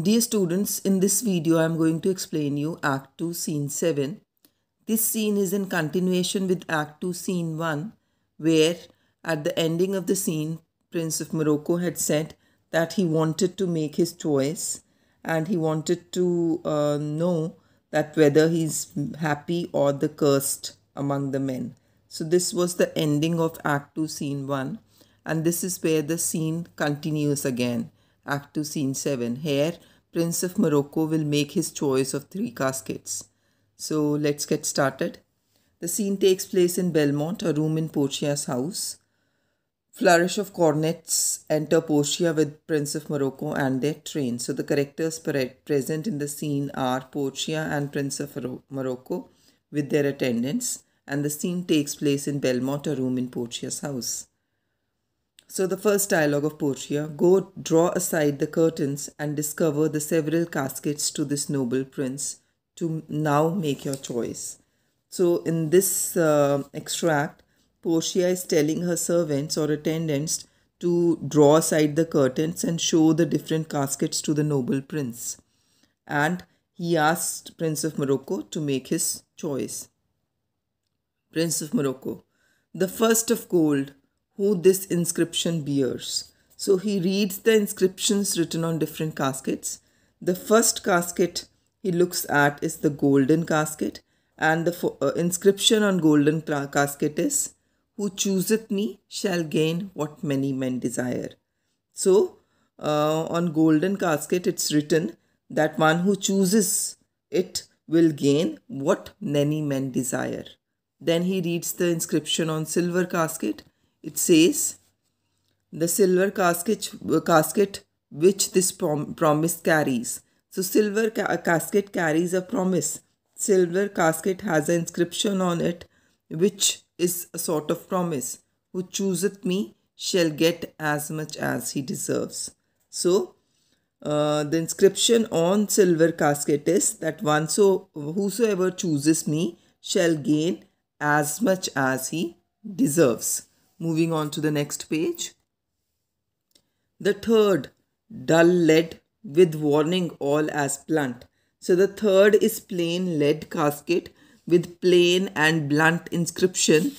Dear students, in this video I am going to explain you Act 2 Scene 7. This scene is in continuation with Act 2 Scene 1 where at the ending of the scene Prince of Morocco had said that he wanted to make his choice and he wanted to uh, know that whether he's happy or the cursed among the men. So this was the ending of Act 2 Scene 1 and this is where the scene continues again. Act 2 Scene 7. Here, Prince of Morocco will make his choice of three caskets. So let's get started. The scene takes place in Belmont, a room in Portia's house. Flourish of cornets enter Portia with Prince of Morocco and their train. So the characters present in the scene are Portia and Prince of Morocco with their attendants. And the scene takes place in Belmont, a room in Portia's house. So the first dialogue of Portia, go draw aside the curtains and discover the several caskets to this noble prince to now make your choice. So in this uh, extract, Portia is telling her servants or attendants to draw aside the curtains and show the different caskets to the noble prince. And he asked Prince of Morocco to make his choice. Prince of Morocco, the first of gold, who this inscription bears. So he reads the inscriptions written on different caskets. The first casket he looks at is the golden casket, and the uh, inscription on golden casket is Who chooseth me shall gain what many men desire. So, uh, on golden casket, it's written that one who chooses it will gain what many men desire. Then he reads the inscription on silver casket it says the silver casket casket which this prom promise carries. So silver ca casket carries a promise. Silver casket has an inscription on it which is a sort of promise. Who chooseth me shall get as much as he deserves. So uh, the inscription on silver casket is that one so whosoever chooses me shall gain as much as he deserves Moving on to the next page. The third, dull lead with warning all as blunt. So the third is plain lead casket with plain and blunt inscription.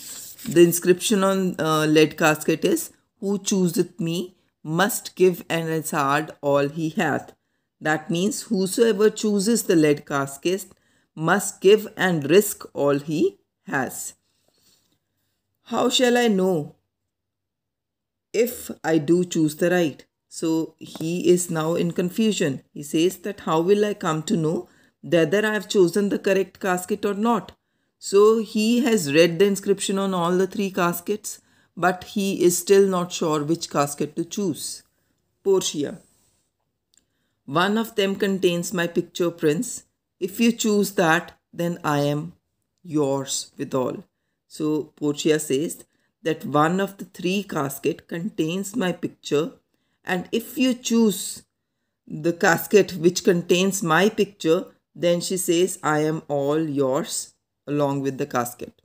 The inscription on uh, lead casket is, Who chooseth me must give and hazard all he hath. That means whosoever chooses the lead casket must give and risk all he has. How shall I know if I do choose the right? So he is now in confusion. He says that how will I come to know whether I have chosen the correct casket or not? So he has read the inscription on all the three caskets, but he is still not sure which casket to choose. Portia. One of them contains my picture, Prince. If you choose that, then I am yours withal. So Portia says that one of the three casket contains my picture and if you choose the casket which contains my picture then she says I am all yours along with the casket.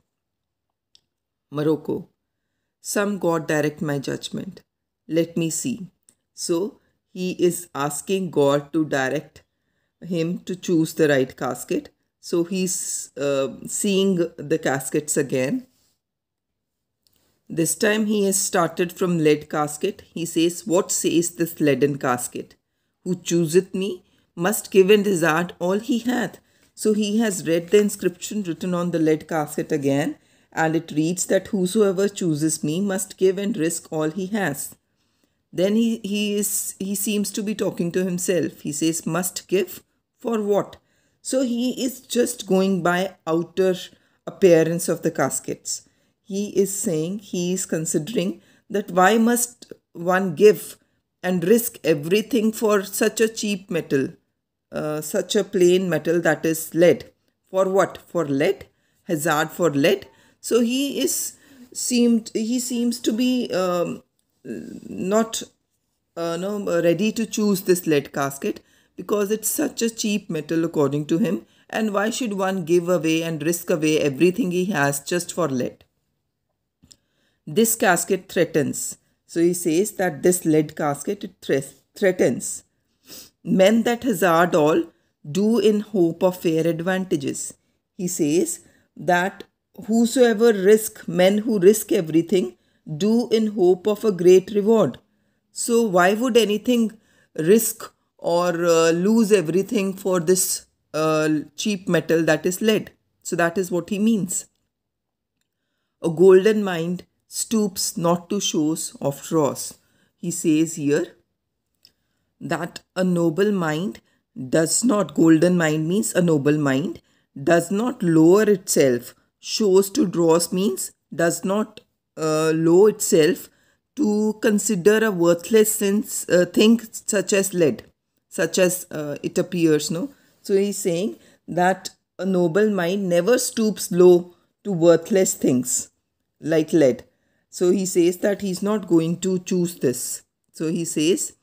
Morocco. Some God direct my judgment. Let me see. So he is asking God to direct him to choose the right casket so he's uh, seeing the caskets again. This time he has started from lead casket. He says, What says this leaden casket? Who chooseth me must give and desert all he hath. So he has read the inscription written on the lead casket again, and it reads that whosoever chooses me must give and risk all he has. Then he, he is he seems to be talking to himself. He says, Must give for what? So he is just going by outer appearance of the caskets. He is saying, he is considering that why must one give and risk everything for such a cheap metal, uh, such a plain metal that is lead. For what? For lead? Hazard for lead? So he is seemed he seems to be um, not uh, no, ready to choose this lead casket because it's such a cheap metal according to him and why should one give away and risk away everything he has just for lead? This casket threatens. So he says that this lead casket it threatens. men that hazard all do in hope of fair advantages. He says that whosoever risk, men who risk everything, do in hope of a great reward. So, why would anything risk or uh, lose everything for this uh, cheap metal that is lead? So, that is what he means. A golden mind stoops not to shows of dross. He says here that a noble mind does not, golden mind means a noble mind, does not lower itself. Shows to dross means does not uh, lower itself to consider a worthless sense, uh, thing such as lead, such as uh, it appears. No, so he's saying that a noble mind never stoops low to worthless things like lead. So he says that he's not going to choose this. So he says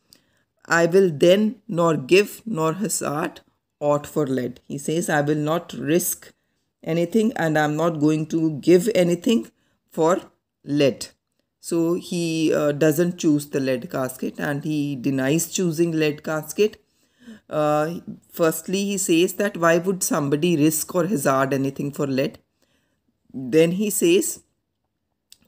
I will then nor give nor hazard aught for lead. He says, I will not risk anything and I'm not going to give anything for lead. So he uh, doesn't choose the lead casket and he denies choosing lead casket. Uh, firstly, he says that why would somebody risk or hazard anything for lead? Then he says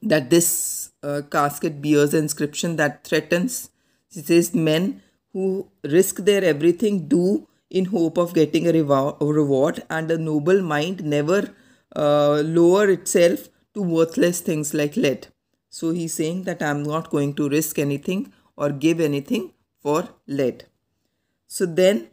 that this uh, casket bears inscription that threatens. He says men who risk their everything do in hope of getting a reward and a noble mind never uh, lower itself to worthless things like lead so he's saying that i'm not going to risk anything or give anything for lead. So then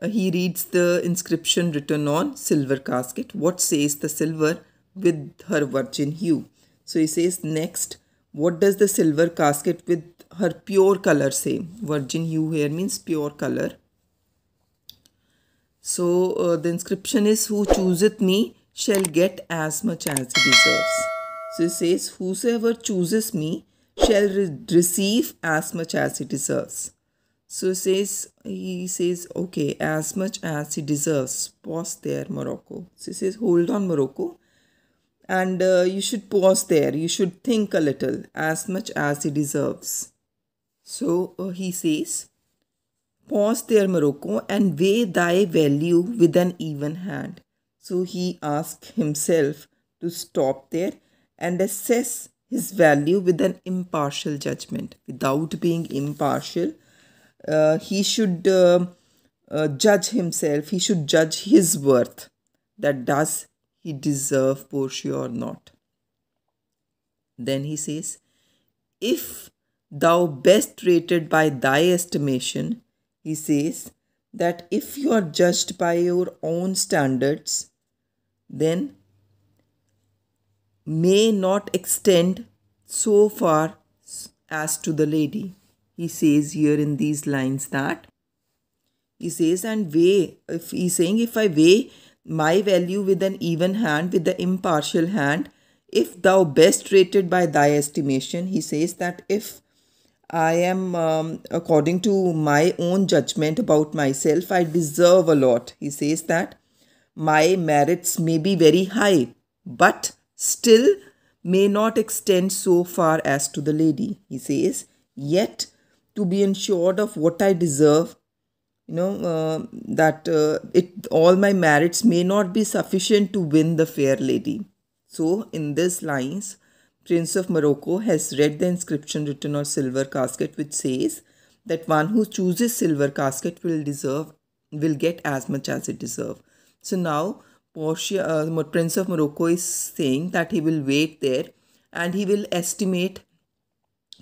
uh, he reads the inscription written on silver casket. What says the silver with her virgin hue? So he says next what does the silver casket with her pure color say? Virgin hue here means pure color. So uh, the inscription is who chooseth me shall get as much as he deserves so it says whosoever chooses me shall re receive as much as he deserves. So it says he says okay as much as he deserves. Pause there morocco. So he says hold on morocco. And uh, you should pause there. You should think a little. As much as he deserves. So uh, he says, Pause there, Morocco, and weigh thy value with an even hand. So he asks himself to stop there and assess his value with an impartial judgment. Without being impartial, uh, he should uh, uh, judge himself, he should judge his worth. That does he deserve Portia or not? Then he says, If thou best rated by thy estimation, he says that if you are judged by your own standards, then may not extend so far as to the lady. He says here in these lines that he says, and weigh, if he's saying, if I weigh my value with an even hand, with the impartial hand, if thou best rated by thy estimation, he says that if I am, um, according to my own judgment about myself, I deserve a lot. He says that my merits may be very high, but still may not extend so far as to the lady. He says, yet to be ensured of what I deserve, you know, uh, that uh, it all my merits may not be sufficient to win the fair lady. So, in these lines, Prince of Morocco has read the inscription written on silver casket which says that one who chooses silver casket will deserve will get as much as it deserve. So now Portia, uh, Prince of Morocco is saying that he will wait there and he will estimate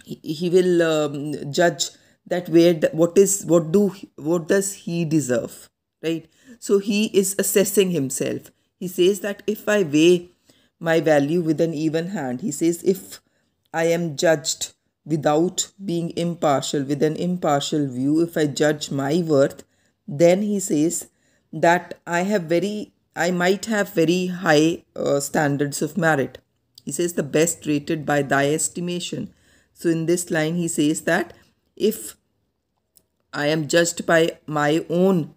he, he will um, judge that where the, what is what do what does he deserve right so he is assessing himself he says that if i weigh my value with an even hand. He says, if I am judged without being impartial, with an impartial view, if I judge my worth, then he says that I have very, I might have very high uh, standards of merit. He says the best rated by thy estimation. So in this line, he says that if I am judged by my own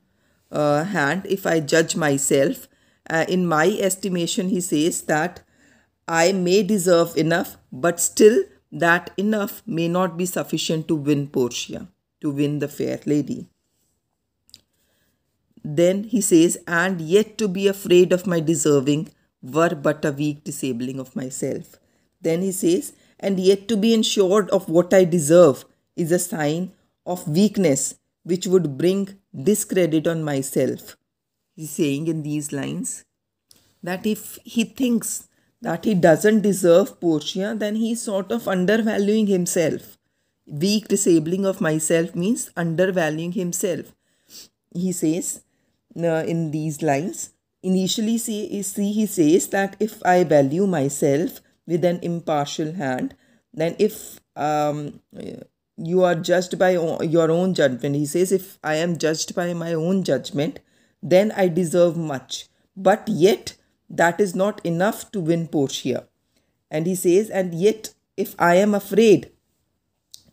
uh, hand, if I judge myself, uh, in my estimation, he says that I may deserve enough, but still that enough may not be sufficient to win Portia, to win the fair lady. Then he says, and yet to be afraid of my deserving were but a weak disabling of myself. Then he says, and yet to be ensured of what I deserve is a sign of weakness which would bring discredit on myself. He's saying in these lines that if he thinks that he doesn't deserve Portia, then he's sort of undervaluing himself. Weak disabling of myself means undervaluing himself. He says uh, in these lines, initially see, see he says that if I value myself with an impartial hand, then if um, you are judged by your own judgment, he says, if I am judged by my own judgment, then I deserve much. But yet, that is not enough to win Portia. And he says, and yet, if I am afraid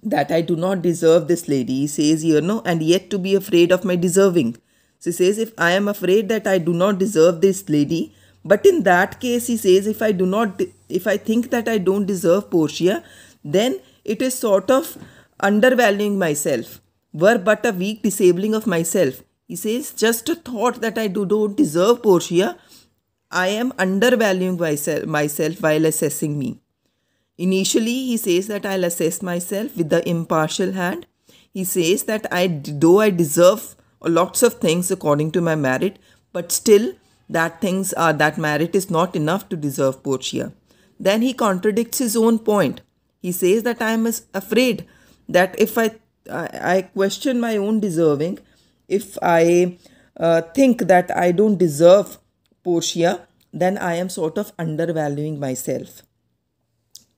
that I do not deserve this lady, he says here, no, and yet to be afraid of my deserving. So he says, if I am afraid that I do not deserve this lady, but in that case, he says, if I do not, if I think that I don't deserve Portia, then it is sort of undervaluing myself, were but a weak disabling of myself. He says, just a thought that I do do not deserve Portia, I am undervaluing myself, myself while assessing me. Initially, he says that I'll assess myself with the impartial hand. He says that I, though I deserve lots of things according to my merit, but still that things are that merit is not enough to deserve Portia. Then he contradicts his own point. He says that I am afraid that if I I, I question my own deserving, if I uh, think that I don't deserve Portia, then I am sort of undervaluing myself.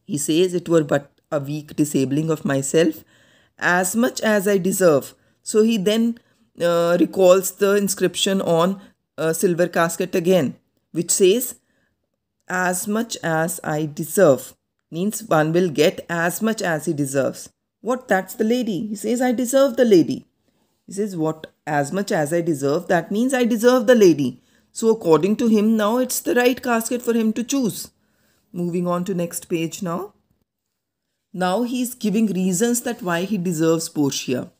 He says it were but a weak disabling of myself as much as I deserve. So he then uh, recalls the inscription on a silver casket again, which says, as much as I deserve. Means one will get as much as he deserves. What? That's the lady. He says, I deserve the lady. He says, What? As much as I deserve, that means I deserve the lady. So, according to him, now it's the right casket for him to choose. Moving on to next page now. Now he is giving reasons that why he deserves Portia.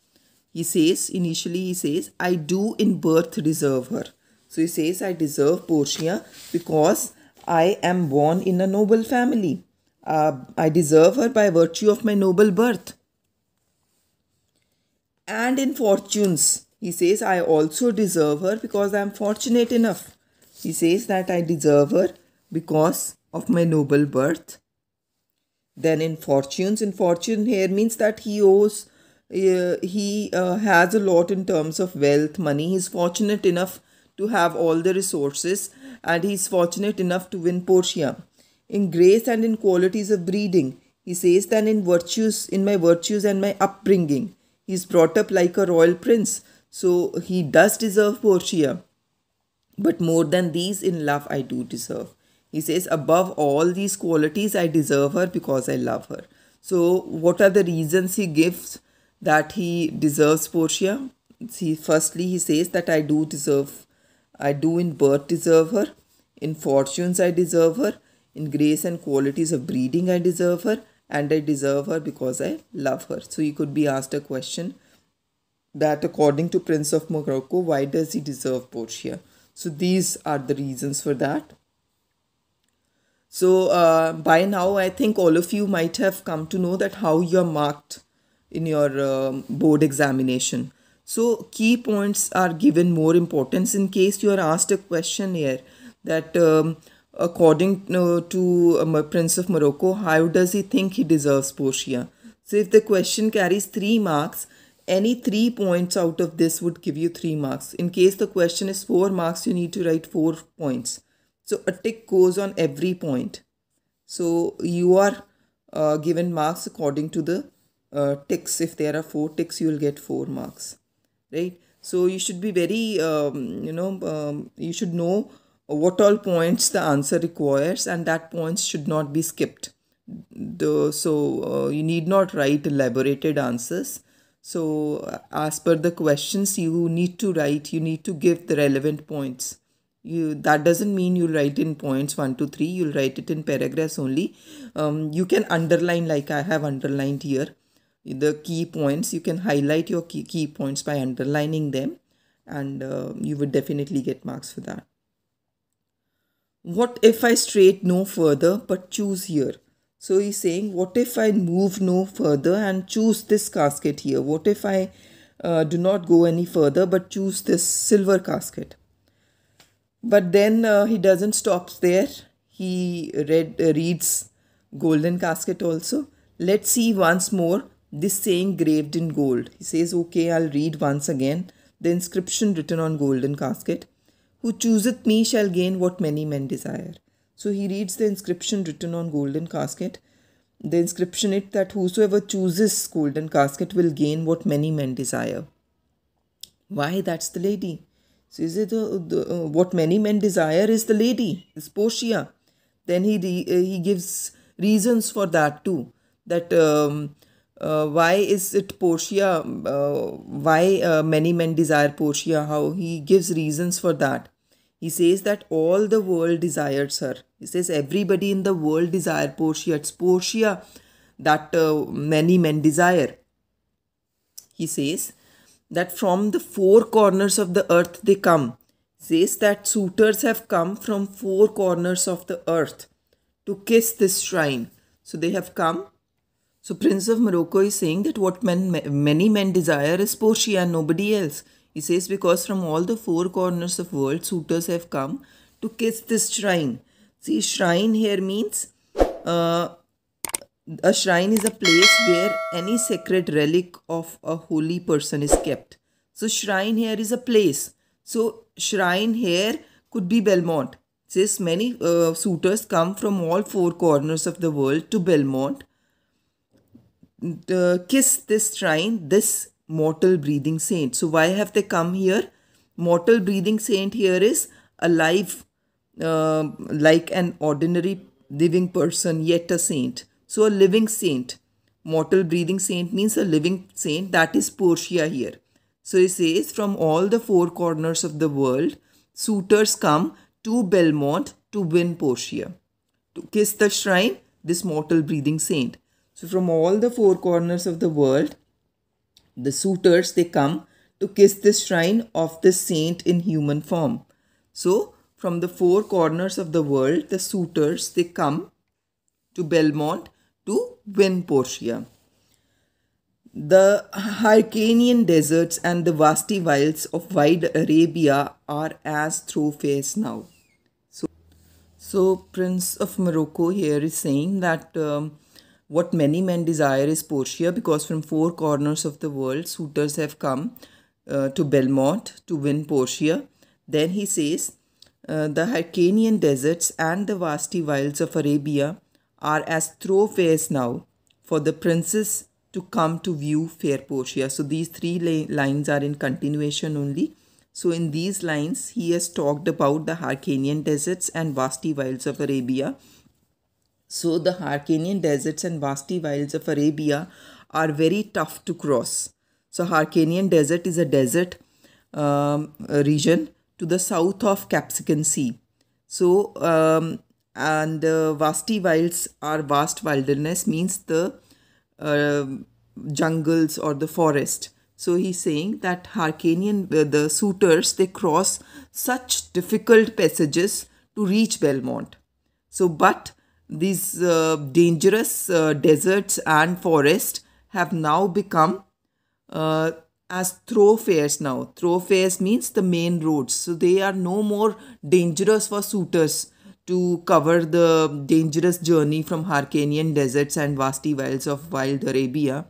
He says, initially he says, I do in birth deserve her. So he says, I deserve Portia because I am born in a noble family. Uh, I deserve her by virtue of my noble birth and in fortunes. He says, I also deserve her because I am fortunate enough. He says that I deserve her because of my noble birth. Then in fortunes, in fortune here means that he owes, uh, he uh, has a lot in terms of wealth, money. He's fortunate enough to have all the resources and he's fortunate enough to win Portia. In grace and in qualities of breeding, he says that in virtues, in my virtues and my upbringing, He's brought up like a royal prince, so he does deserve Portia. But more than these, in love, I do deserve. He says, above all these qualities, I deserve her because I love her. So, what are the reasons he gives that he deserves Portia? See, firstly, he says that I do deserve, I do in birth deserve her. In fortunes, I deserve her. In grace and qualities of breeding, I deserve her and I deserve her because I love her. So you could be asked a question that according to Prince of Morocco, why does he deserve Portia? So these are the reasons for that. So uh, by now, I think all of you might have come to know that how you're marked in your um, board examination. So key points are given more importance in case you are asked a question here that um, according to um, Prince of Morocco, how does he think he deserves Portia? So if the question carries three marks, any three points out of this would give you three marks. In case the question is four marks, you need to write four points. So a tick goes on every point. So you are uh, given marks according to the uh, ticks. If there are four ticks, you will get four marks, right? So you should be very, um, you know, um, you should know what all points the answer requires and that points should not be skipped. The, so uh, you need not write elaborated answers. So as per the questions you need to write you need to give the relevant points. You that doesn't mean you write in points 1 to 3 you'll write it in paragraphs only. Um, you can underline like i have underlined here the key points you can highlight your key, key points by underlining them and uh, you would definitely get marks for that. What if I straight no further but choose here? So he's saying, what if I move no further and choose this casket here? What if I uh, do not go any further but choose this silver casket? But then uh, he doesn't stop there. He read uh, reads golden casket also. Let's see once more this saying graved in gold. He says, okay, I'll read once again the inscription written on golden casket. Who chooseth me shall gain what many men desire. So he reads the inscription written on golden casket. The inscription it that whosoever chooses golden casket will gain what many men desire. Why? That's the lady. So is it the, the uh, what many men desire is the lady, is Portia. Then he re, uh, he gives reasons for that too. That um, uh, why is it Portia? Uh, why uh, many men desire Portia? How he gives reasons for that. He says that all the world desires her. He says everybody in the world desire Portia. It's Portia that uh, many men desire. He says that from the four corners of the earth they come. Says that suitors have come from four corners of the earth to kiss this shrine. So they have come. So Prince of Morocco is saying that what men, many men desire is Portia and nobody else. He says because from all the four corners of world suitors have come to kiss this shrine. See shrine here means uh, a shrine is a place where any sacred relic of a holy person is kept. So shrine here is a place. So shrine here could be Belmont. Says many uh, suitors come from all four corners of the world to Belmont to kiss this shrine, this mortal breathing saint. So why have they come here? Mortal breathing saint here is alive uh, like an ordinary living person yet a saint. So a living saint, mortal breathing saint means a living saint. That is Portia here. So he says from all the four corners of the world, suitors come to Belmont to win Portia. To kiss the shrine, this mortal breathing saint. So from all the four corners of the world, the suitors, they come to kiss the shrine of the saint in human form. So from the four corners of the world, the suitors, they come to Belmont to win Portia. The Hyrcanian deserts and the vasty wilds of wide Arabia are as thoroughfares now. So, so Prince of Morocco here is saying that um, what many men desire is Portia because from four corners of the world suitors have come uh, to Belmont to win Portia. Then he says, uh, the Hyrcanian deserts and the vasty wilds of Arabia are as thoroughfares now for the princess to come to view fair Portia. So these three lines are in continuation only. So in these lines, he has talked about the Hyrcanian deserts and vasty wilds of Arabia. So the Hyrcanian deserts and vasty wilds of Arabia are very tough to cross. So Hyrcanian desert is a desert um, region to the south of Caspian Sea. So um, and uh, vasty wilds are vast wilderness means the uh, jungles or the forest so he's saying that Hyrcanian uh, the suitors they cross such difficult passages to reach Belmont so but these uh, dangerous uh, deserts and forests have now become uh, as thoroughfares now thoroughfares means the main roads so they are no more dangerous for suitors to cover the dangerous journey from Hyrcanian deserts and vasty wilds of wild Arabia.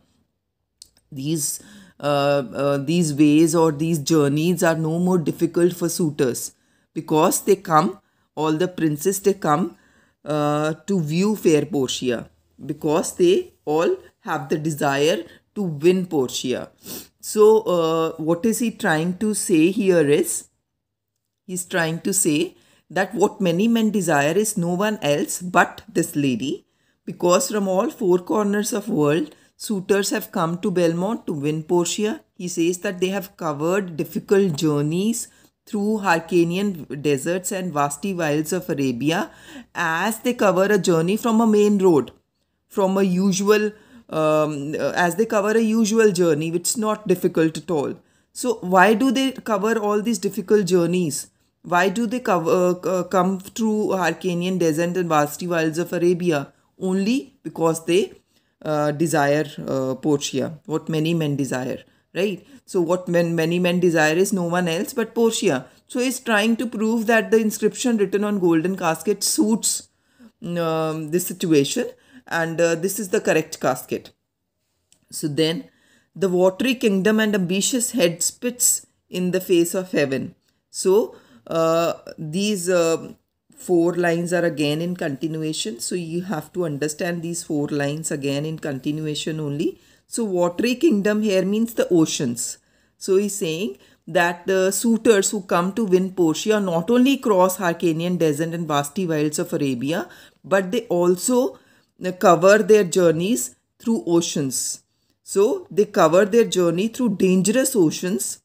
These uh, uh, these ways or these journeys are no more difficult for suitors because they come, all the princes they come uh, to view fair Portia because they all have the desire to win Portia. So, uh, what is he trying to say here is, he's trying to say that what many men desire is no one else but this lady because from all four corners of world suitors have come to Belmont to win Portia. He says that they have covered difficult journeys through Hyrcanian deserts and vasty wilds of Arabia as they cover a journey from a main road, from a usual, um, as they cover a usual journey which is not difficult at all. So why do they cover all these difficult journeys? Why do they cover, uh, come through Hyrcanian desert and vasty wilds of Arabia? Only because they uh, desire uh, Portia, what many men desire, right? So what men, many men desire is no one else but Portia. So he's trying to prove that the inscription written on golden casket suits um, this situation and uh, this is the correct casket. So then the watery kingdom and ambitious head spits in the face of heaven. So uh, these uh, four lines are again in continuation. So you have to understand these four lines again in continuation only. So watery kingdom here means the oceans. So he's saying that the suitors who come to win Portia not only cross Hyrcanian desert and vasty wilds of Arabia, but they also uh, cover their journeys through oceans. So they cover their journey through dangerous oceans,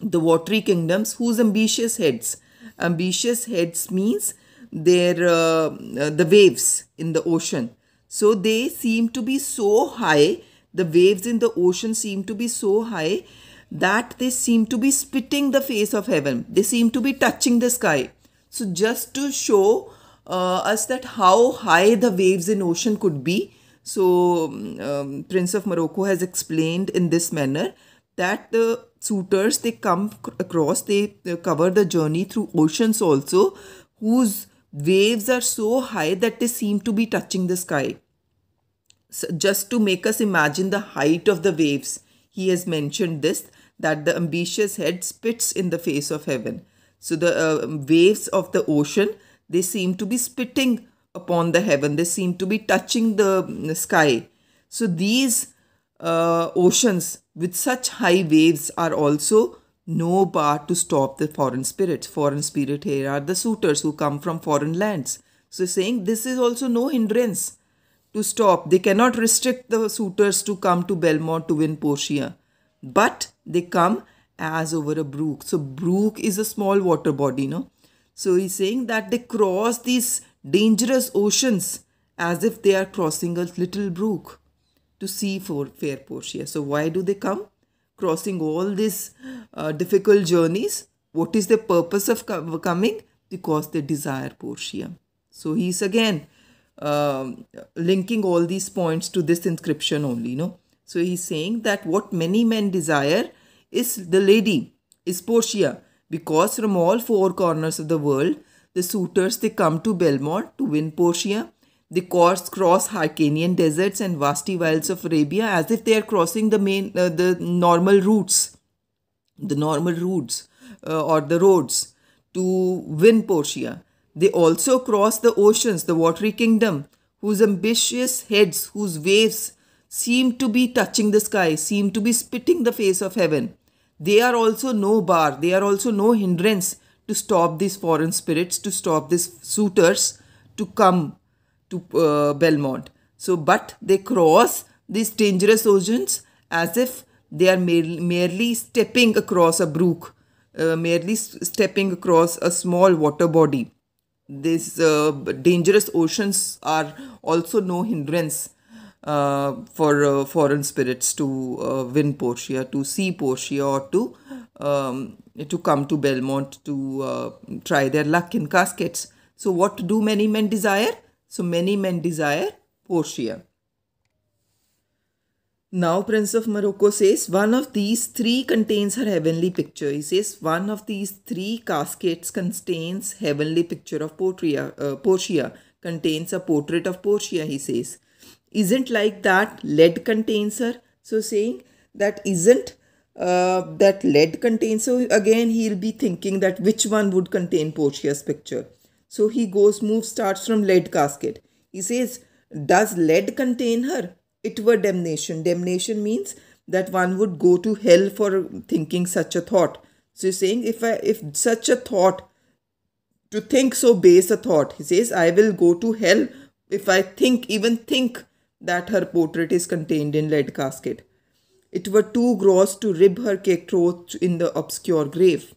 the watery kingdoms whose ambitious heads. Ambitious heads means their uh, uh, the waves in the ocean. So they seem to be so high. The waves in the ocean seem to be so high that they seem to be spitting the face of heaven. They seem to be touching the sky. So just to show uh, us that how high the waves in ocean could be, so um, Prince of Morocco has explained in this manner that the suitors they come across, they, they cover the journey through oceans also, whose waves are so high that they seem to be touching the sky. Just to make us imagine the height of the waves, he has mentioned this that the ambitious head spits in the face of heaven. So the uh, waves of the ocean they seem to be spitting upon the heaven, they seem to be touching the sky. So these uh, oceans with such high waves are also no bar to stop the foreign spirits. Foreign spirit here are the suitors who come from foreign lands. So saying this is also no hindrance to stop. They cannot restrict the suitors to come to Belmont to win Portia. But they come as over a brook. So brook is a small water body, no? So he's saying that they cross these dangerous oceans as if they are crossing a little brook to see for fair Portia. So why do they come? Crossing all these uh, difficult journeys. What is the purpose of co coming? Because they desire Portia. So he's again um, linking all these points to this inscription only, you know So he's saying that what many men desire is the lady, is Portia because from all four corners of the world, the suitors they come to Belmont to win Portia. They cross, cross Hyrcanian deserts and vasty wilds of Arabia as if they are crossing the main, uh, the normal routes, the normal routes uh, or the roads to win Portia. They also cross the oceans, the watery kingdom, whose ambitious heads, whose waves seem to be touching the sky, seem to be spitting the face of heaven they are also no bar, they are also no hindrance to stop these foreign spirits, to stop these suitors to come to uh, Belmont. So, but they cross these dangerous oceans as if they are merely, merely stepping across a brook, uh, merely stepping across a small water body. These uh, dangerous oceans are also no hindrance uh, for uh, foreign spirits to uh, win Portia, to see Portia, or to um, to come to Belmont to uh, try their luck in caskets. So, what do many men desire? So, many men desire Portia. Now, Prince of Morocco says, one of these three contains her heavenly picture. He says, one of these three caskets contains heavenly picture of Portia, uh, Portia, contains a portrait of Portia, he says. Isn't like that lead contains her? So saying that isn't uh, that lead contains so again he'll be thinking that which one would contain portia's picture. So he goes move starts from lead casket. He says does lead contain her it were damnation damnation means that one would go to hell for thinking such a thought so he's saying if i if such a thought to think so base a thought he says i will go to hell if i think even think that her portrait is contained in lead casket. It were too gross to rib her cerecloth in the obscure grave.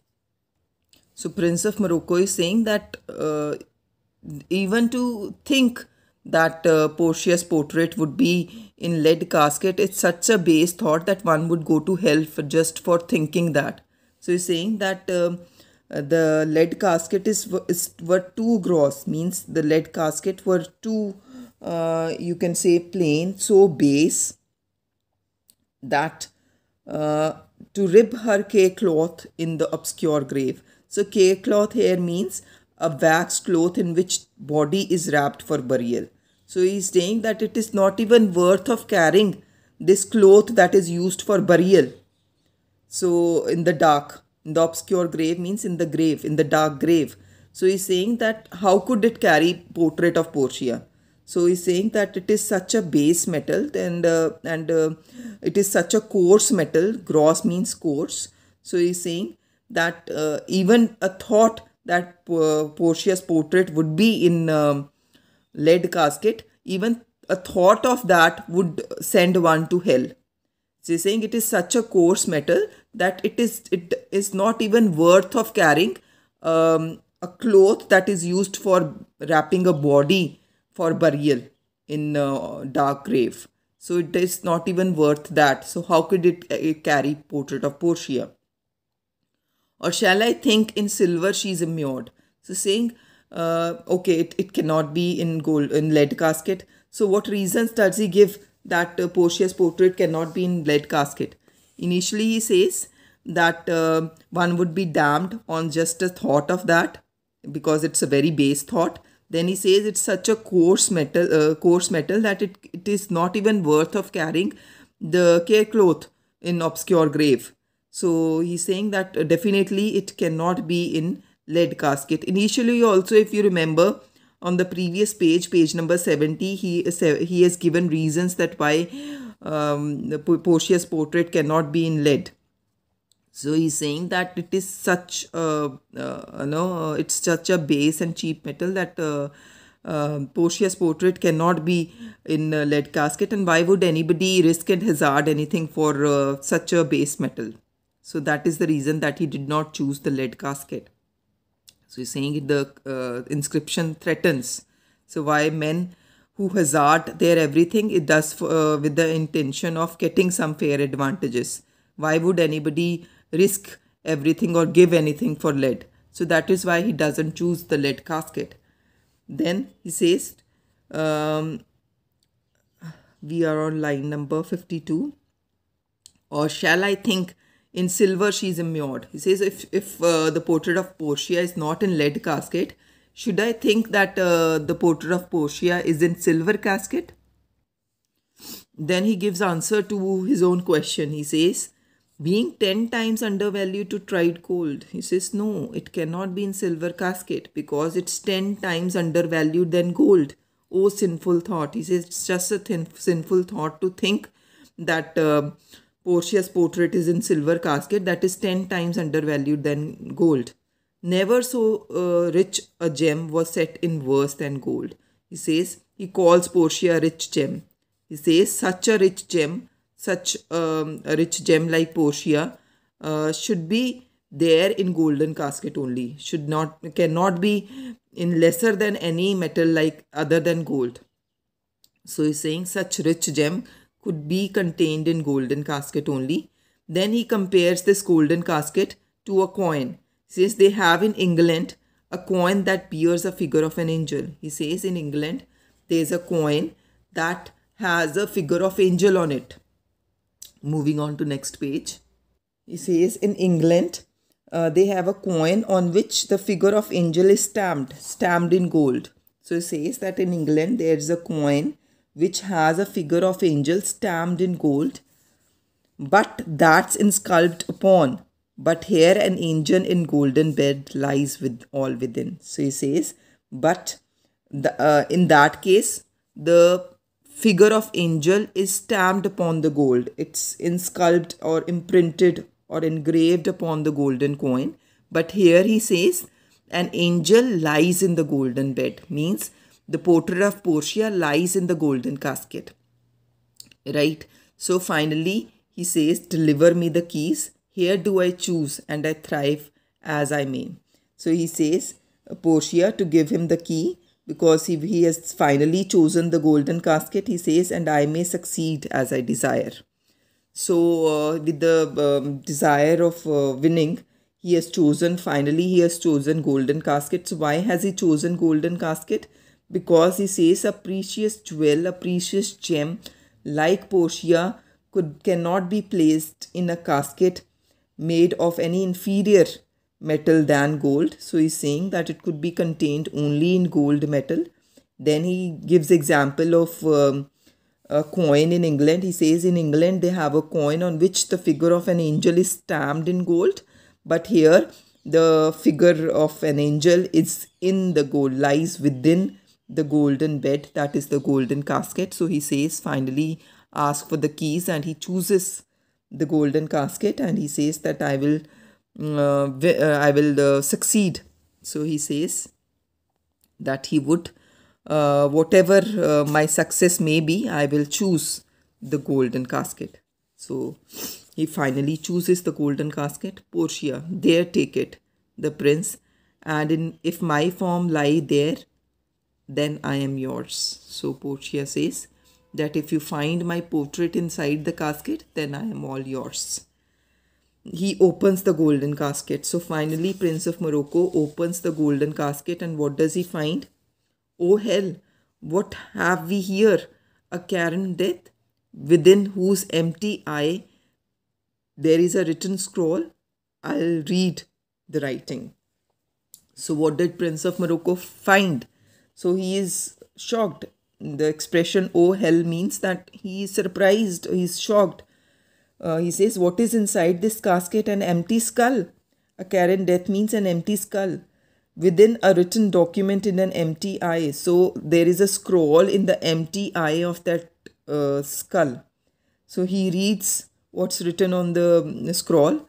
So Prince of Morocco is saying that uh, even to think that uh, Portia's portrait would be in lead casket, it's such a base thought that one would go to hell for just for thinking that. So he's saying that um, uh, the lead casket is, is were too gross, means the lead casket were too, uh, you can say plain, so base that uh, to rib her cerecloth in the obscure grave. So cerecloth here means a wax cloth in which body is wrapped for burial. So he is saying that it is not even worth of carrying this cloth that is used for burial. So in the dark, in the obscure grave means in the grave, in the dark grave. So he's saying that how could it carry portrait of Portia? So he's saying that it is such a base metal and uh, and uh, it is such a coarse metal. Gross means coarse. So he's saying that uh, even a thought that uh, Portia's portrait would be in um, lead casket, even a thought of that would send one to hell. So he's saying it is such a coarse metal that it is it is not even worth of carrying um, a cloth that is used for wrapping a body for burial in a dark grave. So it is not even worth that. So how could it, it carry portrait of Portia? Or shall I think in silver she is immured? So saying, uh, okay, it, it cannot be in gold, in lead casket. So what reasons does he give that uh, Portia's portrait cannot be in lead casket? Initially he says that uh, one would be damned on just a thought of that because it's a very base thought. Then he says it's such a coarse metal, uh, coarse metal that it, it is not even worth of carrying the care cloth in obscure grave. So he's saying that uh, definitely it cannot be in lead casket. Initially also if you remember on the previous page, page number 70, he, he has given reasons that why um, the Portia's portrait cannot be in lead. So he's saying that it is such a, uh, no, it's such a base and cheap metal that uh, uh, Portia's portrait cannot be in a lead casket and why would anybody risk and hazard anything for uh, such a base metal? So that is the reason that he did not choose the lead casket. So he's saying the uh, inscription threatens. So why men who hazard their everything, it does uh, with the intention of getting some fair advantages. Why would anybody risk everything or give anything for lead? So that is why he doesn't choose the lead casket. Then he says, um, we are on line number 52. Or shall I think in silver she is immured. He says if, if uh, the portrait of Portia is not in lead casket, should I think that uh, the portrait of Portia is in silver casket? Then he gives answer to his own question. He says, being 10 times undervalued to tried gold. He says, no, it cannot be in silver casket because it's 10 times undervalued than gold. Oh, sinful thought. He says, it's just a thin, sinful thought to think that uh, Portia's portrait is in silver casket that is 10 times undervalued than gold. Never so uh, rich a gem was set in worse than gold. He says he calls Portia a rich gem. He says such a rich gem, such um, a rich gem like Portia uh, should be there in golden casket only. Should not cannot be in lesser than any metal like other than gold. So he's saying such rich gem could be contained in golden casket only. Then he compares this golden casket to a coin. He says they have in England a coin that bears a figure of an angel. He says in England there is a coin that has a figure of angel on it. Moving on to next page. He says in England uh, they have a coin on which the figure of angel is stamped, stamped in gold. So he says that in England there is a coin which has a figure of angel stamped in gold, but that's insculped upon. But here an angel in golden bed lies with all within. So he says, but the, uh, in that case, the figure of angel is stamped upon the gold. It's insculpted or imprinted or engraved upon the golden coin. But here he says, an angel lies in the golden bed. Means the portrait of Portia lies in the golden casket. Right? So finally, he says, Deliver me the keys. Here do I choose and I thrive as I may. So he says, Portia to give him the key, because he, he has finally chosen the golden casket. He says, and I may succeed as I desire. So, uh, with the um, desire of uh, winning, he has chosen, finally, he has chosen golden casket. So, why has he chosen golden casket? Because he says a precious jewel, a precious gem like Portia could cannot be placed in a casket made of any inferior metal than gold. So he's saying that it could be contained only in gold metal. Then he gives example of um, a coin in England. He says in England they have a coin on which the figure of an angel is stamped in gold. But here the figure of an angel is in the gold, lies within the golden bed, that is the golden casket. So he says finally ask for the keys and he chooses the golden casket and he says that I will uh, uh, I will uh, succeed. So he says that he would, uh, whatever uh, my success may be, I will choose the golden casket. So he finally chooses the golden casket. Portia, there take it, the prince. And in, if my form lie there, then I am yours. So Portia says that if you find my portrait inside the casket, then I am all yours he opens the golden casket. So finally, Prince of Morocco opens the golden casket, and what does he find? Oh hell, what have we here? A carrion death, within whose empty eye there is a written scroll. I'll read the writing. So, what did Prince of Morocco find? So, he is shocked. The expression oh hell means that he is surprised, he is shocked uh, he says, What is inside this casket? An empty skull. A carrion death means an empty skull. Within a written document in an empty eye. So there is a scroll in the empty eye of that uh, skull. So he reads what's written on the mm, scroll.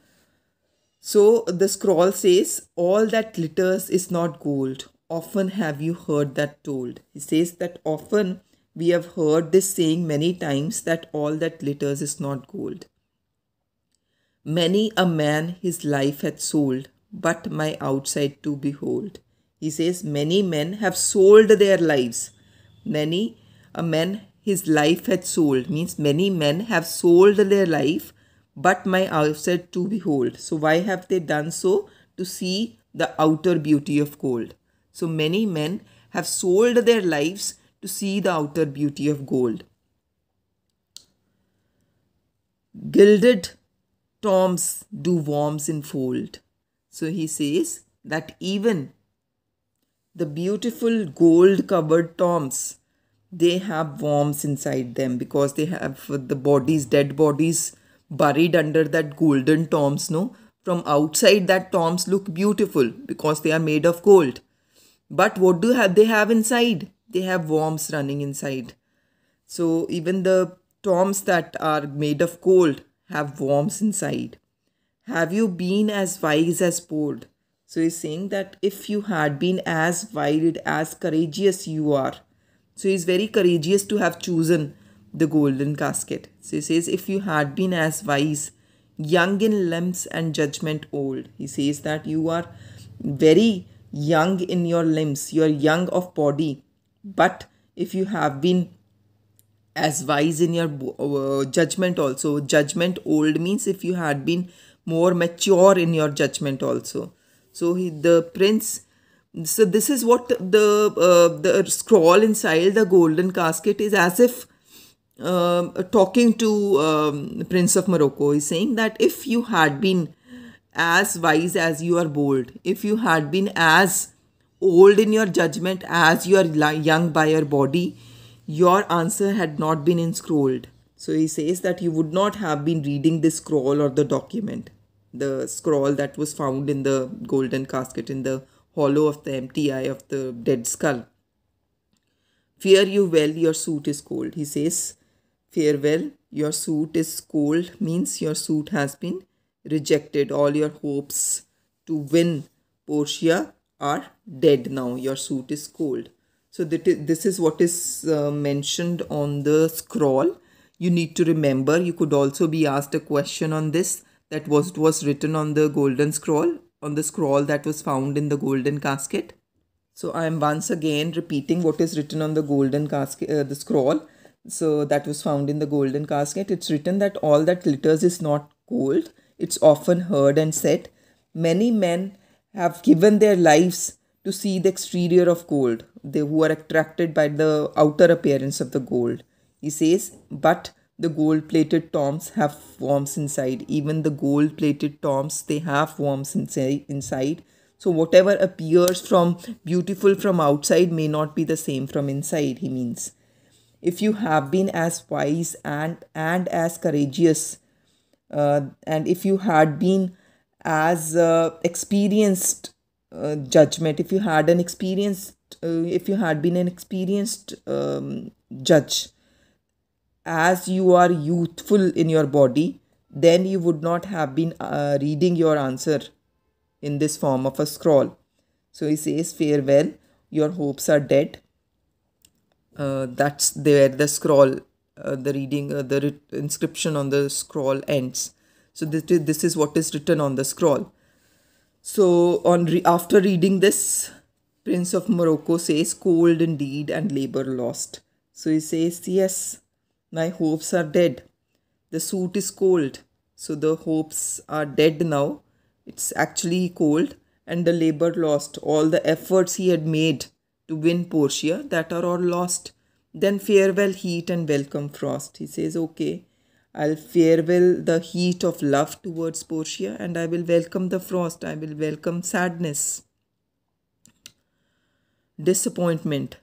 So the scroll says, All that glitters is not gold. Often have you heard that told. He says that often we have heard this saying many times that all that glitters is not gold. Many a man his life hath sold, but my outside to behold. He says, Many men have sold their lives. Many a man his life hath sold means many men have sold their life, but my outside to behold. So, why have they done so? To see the outer beauty of gold. So, many men have sold their lives to see the outer beauty of gold. Gilded toms do worms enfold. So he says that even the beautiful gold covered tombs they have worms inside them because they have the bodies dead bodies buried under that golden tombs no from outside that tombs look beautiful because they are made of gold but what do have they have inside they have worms running inside so even the tombs that are made of gold have worms inside. Have you been as wise as bold? So he's saying that if you had been as wild, as courageous you are. So he's very courageous to have chosen the golden casket. So he says, if you had been as wise, young in limbs and judgment old. He says that you are very young in your limbs, you are young of body. But if you have been as wise in your uh, judgment also judgment old means if you had been more mature in your judgment also. So he, the prince so this is what the uh, the scroll inside the golden casket is as if uh, talking to um, prince of morocco. Is saying that if you had been as wise as you are bold if you had been as old in your judgment as you are young by your body your answer had not been inscrolled. So he says that you would not have been reading this scroll or the document, the scroll that was found in the golden casket in the hollow of the empty eye of the dead skull. Fear you well, your suit is cold. He says, Farewell, your suit is cold means your suit has been rejected. All your hopes to win Portia are dead now. Your suit is cold. So that this is what is uh, mentioned on the scroll. You need to remember. You could also be asked a question on this. That was was written on the golden scroll on the scroll that was found in the golden casket. So I am once again repeating what is written on the golden casket, uh, the scroll. So that was found in the golden casket. It's written that all that glitters is not gold. It's often heard and said. Many men have given their lives to see the exterior of gold. They who are attracted by the outer appearance of the gold. He says, but the gold plated tombs have worms inside. Even the gold plated tombs, they have worms inside so whatever appears from beautiful from outside may not be the same from inside, he means. If you have been as wise and, and as courageous, and if you had been as uh, experienced uh, judgment, if you had an experienced, uh, if you had been an experienced um, judge, as you are youthful in your body, then you would not have been uh, reading your answer in this form of a scroll. So he says, Farewell, your hopes are dead. Uh, that's where the scroll, uh, the reading, uh, the inscription on the scroll ends. So this, this is what is written on the scroll. So on re after reading this, Prince of Morocco says, Cold indeed and labor lost. So he says, Yes, my hopes are dead. The suit is cold. So the hopes are dead now it's actually cold and the labor lost. All the efforts he had made to win Portia, that are all lost. Then farewell heat and welcome frost. He says, okay, I'll farewell the heat of love towards Portia and I will welcome the frost. I will welcome sadness. Disappointment.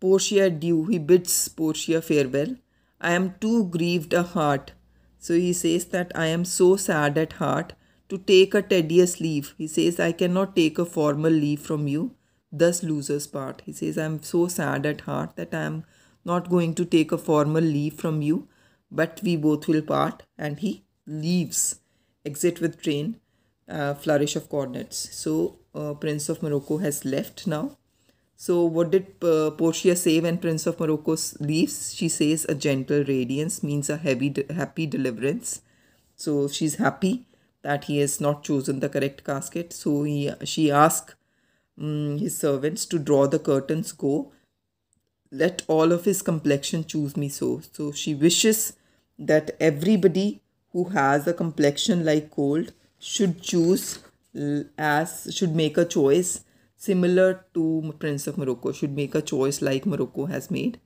Portia adieu. He bids Portia farewell. I am too grieved a heart. So he says that I am so sad at heart to take a tedious leave. He says, I cannot take a formal leave from you, thus losers part. He says, I am so sad at heart that I am not going to take a formal leave from you, but we both will part. And he leaves. Exit with train, uh, flourish of cornets. So uh, Prince of Morocco has left now. So what did uh, Portia say when Prince of Morocco leaves? She says a gentle radiance means a heavy, happy deliverance. So she's happy that he has not chosen the correct casket. So he, she asks um, his servants to draw the curtains, go. Let all of his complexion choose me so. So she wishes that everybody who has a complexion like gold should choose as should make a choice similar to Prince of Morocco, should make a choice like Morocco has made.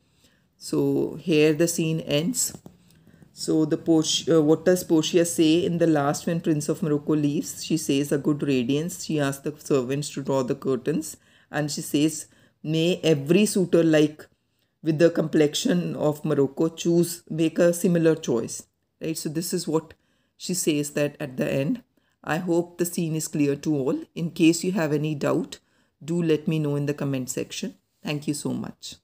So here the scene ends. So the Portia, uh, what does Portia say in the last when Prince of Morocco leaves? She says a good radiance. She asks the servants to draw the curtains and she says, may every suitor like with the complexion of Morocco choose, make a similar choice. Right. So this is what she says that at the end. I hope the scene is clear to all. In case you have any doubt, do let me know in the comment section. Thank you so much.